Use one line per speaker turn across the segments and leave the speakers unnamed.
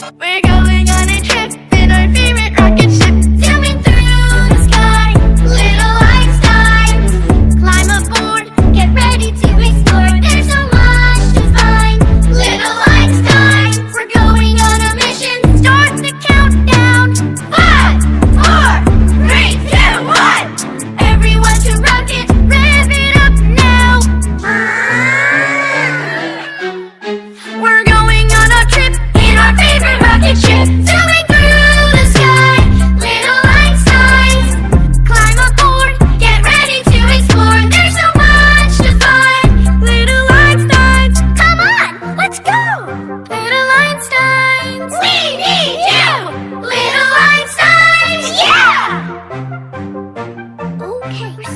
We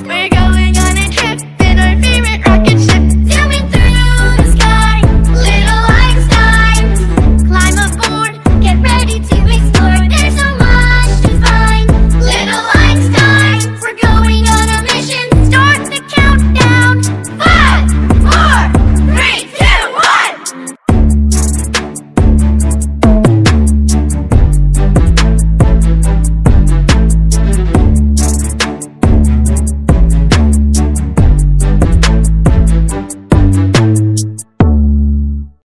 big